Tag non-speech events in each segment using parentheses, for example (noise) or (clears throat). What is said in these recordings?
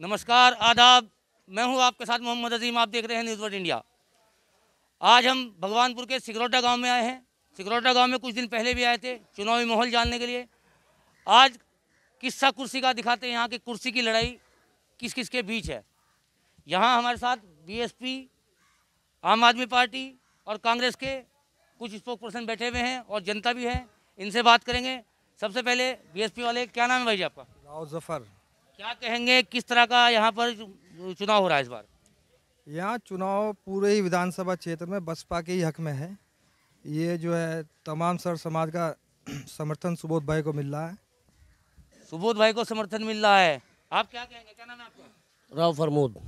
नमस्कार, आदाब। मैं हूँ आपके साथ मोहम्मद अजीम। आप देख रहे हैं न्यूज़ वर्ल्ड इंडिया। आज हम भगवानपुर के सिकरोटा गाँव में आए हैं। सिकरोटा गाँव में कुछ दिन पहले भी आए थे चुनावी माहौल जानने के लिए। आज किस्सा कुर्सी का दिखाते हैं यहाँ की कुर्सी की लड़ाई किस किस के बीच है। यहाँ हमारे साथ बीएसपी आम आदमी पार्टी और कांग्रेस के कुछ स्पोक पर्सन बैठे हुए हैं और जनता भी है। इनसे बात करेंगे। सबसे पहले बीएसपी वाले, क्या नाम है भाई जी आपका? राव ज़फ़र। क्या कहेंगे किस तरह का यहाँ पर चुनाव हो रहा है इस बार? यहाँ चुनाव पूरे ही विधानसभा क्षेत्र में बसपा के ही हक में है। ये जो है तमाम सर समाज का (clears throat) समर्थन सुबोध भाई को मिल रहा है। सुबोध भाई को समर्थन मिल रहा है। आप क्या कहेंगे? क्या नाम है आपका? राव फरमूद।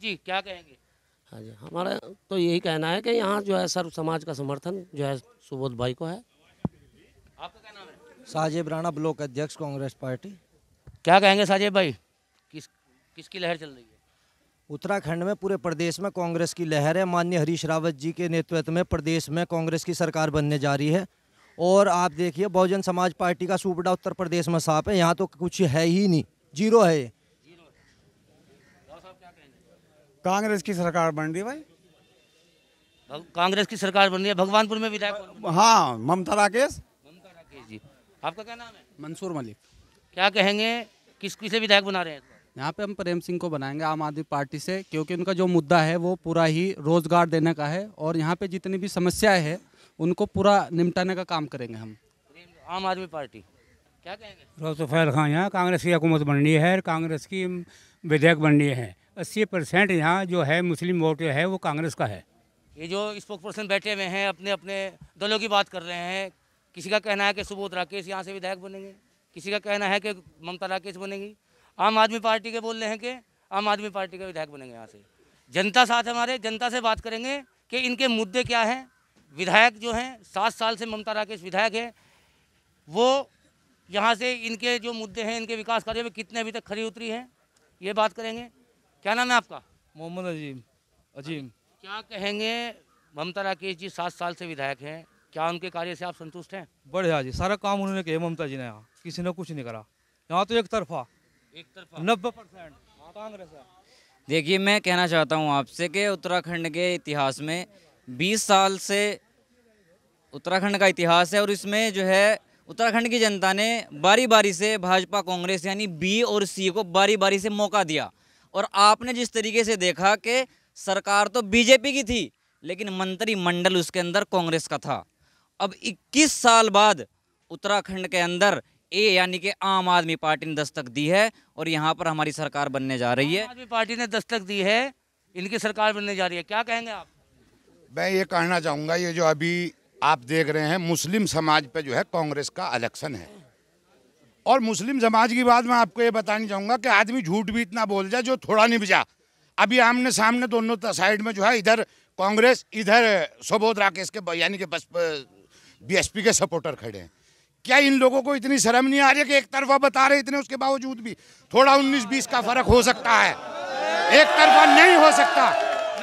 जी क्या कहेंगे? हाँ जी हमारा तो यही कहना है कि यहाँ जो है सर्व समाज का समर्थन जो है सुबोध भाई को है। आपका क्या नाम है? साजिब राणा ब्लॉक अध्यक्ष कांग्रेस पार्टी। क्या कहेंगे साजेब भाई? किस किसकी लहर चल रही है? उत्तराखंड में पूरे प्रदेश में कांग्रेस की लहर है। माननीय हरीश रावत जी के नेतृत्व में प्रदेश में कांग्रेस की सरकार बनने जा रही है। और आप देखिए बहुजन समाज पार्टी का सूबड़ा उत्तर प्रदेश में साफ़ है। यहाँ तो कुछ है ही नहीं। ज़ीरो है ये। कांग्रेस की सरकार बन रही है भाई। कांग्रेस की सरकार बन रही है। भगवानपुर में विधायक हाँ ममता राकेश। ममता राकेश जी। आपका क्या नाम है? मंसूर मलिक। क्या कहेंगे? किस किसे विधायक बना रहे हैं? यहाँ पे हम प्रेम सिंह को बनाएँगे आम आदमी पार्टी से क्योंकि उनका जो मुद्दा है वो पूरा ही रोज़गार देने का है और यहाँ पे जितनी भी समस्याएँ हैं उनको पूरा निपटाने का काम करेंगे हम। आम आदमी पार्टी। क्या कहेंगे? रोजफैल खान यहाँ कांग्रेस की हुकूमत बननी है कांग्रेस की विधेयक बननी है। अस्सी परसेंट यहाँ जो है मुस्लिम वोट जो है वो कांग्रेस का है। ये जो स्पोक पर्सन बैठे हुए हैं अपने अपने दलों की बात कर रहे हैं किसी का कहना है कि सुबोध राकेश यहाँ से विधायक बनेंगे? किसी का कहना है कि ममता राकेश बनेगी? आम आदमी पार्टी के बोल रहे हैं कि आम आदमी पार्टी के विधायक बनेंगे यहाँ से। जनता साथ हमारे जनता से बात करेंगे कि इनके मुद्दे क्या हैं। विधायक जो हैं सात साल से ममता राकेश विधायक है। वो यहाँ से इनके जो मुद्दे हैं इनके विकास कार्यों में कितने अभी तक खरी उतरी हैं ये बात करेंगे। क्या नाम है आपका? मोहम्मद अजीम। अजीम। क्या कहेंगे ममता राकेश जी सात साल से विधायक हैं। क्या उनके कार्य से आप संतुष्ट हैं? बढ़िया जी सारा काम उन्होंने किया ममता जी ने यहाँ। किसी ने कुछ नहीं करा। यहाँ तो एक तरफा। एक तरफा। नब्बे परसेंट। कांग्रेस है। देखिए मैं कहना चाहता हूँ आपसे कि उत्तराखंड के इतिहास में 20 साल से उत्तराखंड का इतिहास है और इसमें जो है उत्तराखंड की जनता ने बारी बारी से भाजपा कांग्रेस यानी बी और सी को बारी बारी से मौका दिया। और आपने जिस तरीके से देखा कि सरकार तो बीजेपी की थी लेकिन मंत्रिमंडल उसके अंदर कांग्रेस का था। अब 21 साल बाद उत्तराखंड के अंदर ए यानी कि आम आदमी पार्टी ने दस्तक दी है और यहाँ पर हमारी सरकार बनने जा रही है। आम आदमी पार्टी ने दस्तक दी है इनकी सरकार बनने जा रही है। क्या कहेंगे आप? मैं ये कहना चाहूँगा ये जो अभी आप देख रहे हैं मुस्लिम समाज पे जो है कांग्रेस का इलेक्शन है। और मुस्लिम समाज की बात मैं आपको ये बतानी चाहूँगा कि आदमी झूठ भी इतना बोल जाए जो थोड़ा नहीं बचा। अभी आमने सामने दोनों साइड में जो है इधर कांग्रेस इधर सुबोध राकेश के यानी कि बस बीएसपी के सपोर्टर खड़े हैं। क्या इन लोगों को इतनी शर्म नहीं आ रही कि एक तरफा बता रहे इतने, उसके बावजूद भी थोड़ा उन्नीस बीस का फ़र्क हो सकता है। एक तरफा नहीं हो सकता।